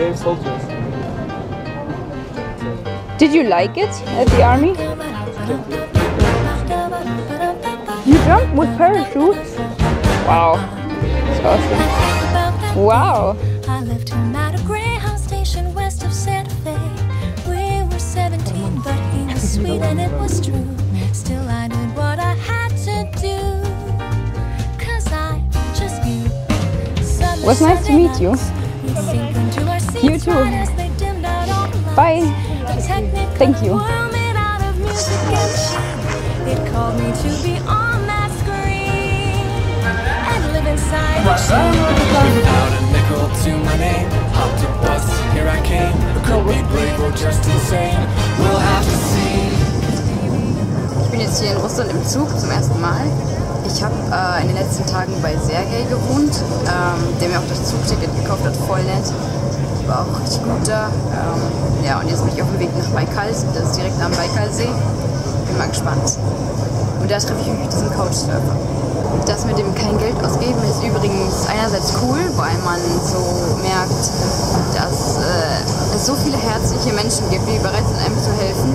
brave soldiers. Did you like it at the army? You jumped with parachutes? Wow. That's awesome. Wow. I left him at a Greyhound station west of Santa Fe. We were 17, but he was sweet and it was true. Still, I did what I had to do. Cause I just knew. Was nice to meet you. too. Bye. Thank you. Ich bin jetzt hier in Russland im Zug zum ersten Mal. Ich habe äh, in den letzten Tagen bei Sergei gewohnt, ähm, der mir auch das Zugticket gekauft hat, voll nett. War auch richtig gut da. Ähm, ja, und jetzt bin ich auf dem Weg nach Baikal, das ist direkt am Baikalsee. Bin mal gespannt. Und da treffe ich mich mit diesem Couchsurfer. Das mit dem kein Geld ausgeben ist übrigens einerseits cool, weil man so merkt, dass äh, es so viele herzliche Menschen gibt, die bereit sind, einem zu helfen.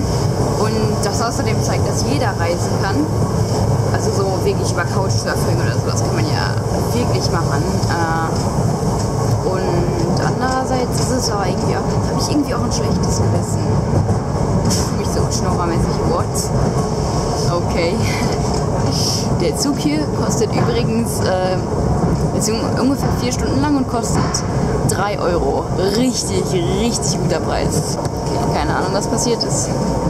Und das außerdem zeigt, dass jeder reisen kann. Also so wirklich über Couchsurfing oder sowas kann man ja wirklich machen. Äh, aber irgendwie auch, habe ich irgendwie auch ein schlechtes Gewissen. Mich so schnorrermäßig, what? Okay. Der Zug hier kostet übrigens äh, ist un- ungefähr vier Stunden lang und kostet 3 Euro. Richtig, richtig guter Preis. Okay, keine Ahnung, was passiert ist.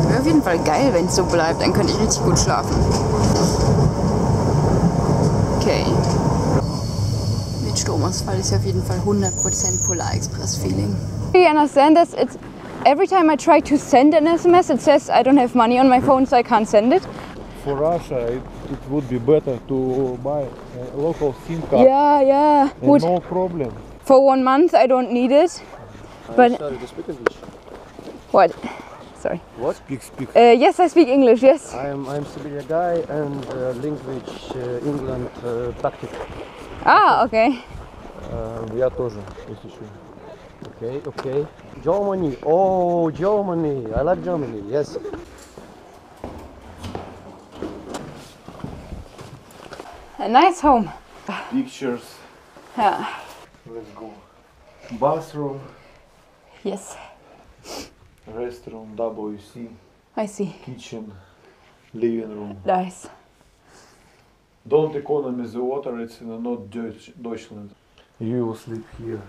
Wäre auf jeden Fall geil, wenn es so bleibt. Dann könnte ich richtig gut schlafen. Okay. Mit Stromausfall ist ja auf jeden Fall 100% Polar Express Feeling. You understand this? It's every time I try to send an SMS, it says I don't have money on my phone, so I can't send it. For Russia, it, it would be better to buy a local SIM card. Yeah, yeah. and Would no problem. for one month I don't need it. But Sorry, to speak English. what? Sorry. What? Speak, speak. Uh, yes, I speak English. Yes. I'm I'm Siberia guy and uh, language uh, England uh, tactic. Ah, okay. Uh, я тоже, если что. Okay, okay. Germany. Oh, Germany. I like Germany. Yes. A nice home. Pictures. Yeah. Let's go. Bathroom, Yes. restroom, WC, I see. kitchen, living room. Nice. Don't economize the water, it's in not Deutsch, Deutschland. You will sleep here.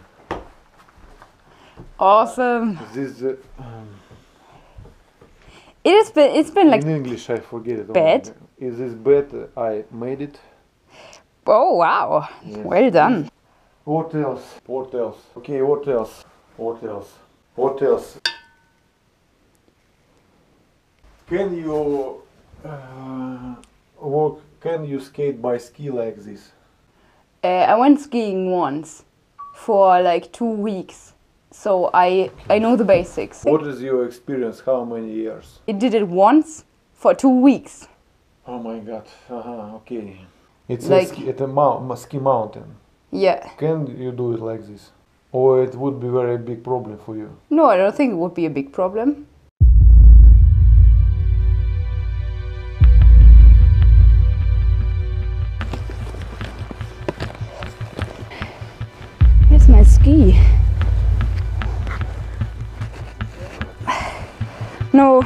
Awesome. This is the, um, It has been. It's been like. in English I forget it. My bed? God. Is this bed I made it? Oh wow. Yes. Well done. What else? What else? Okay, what else? What else? What else? Can you uh, walk? Can you skate by ski like this? Uh, I went skiing once for like two weeks, so I I know the basics. What is your experience? How many years? I did it once for two weeks. Oh my god. Uh-huh, okay. It's Like- a ski, at a mount, ski mountain. Yeah. Can you do it like this? Or it would be very big problem for you. No, I don't think it would be a big problem. Ski. No,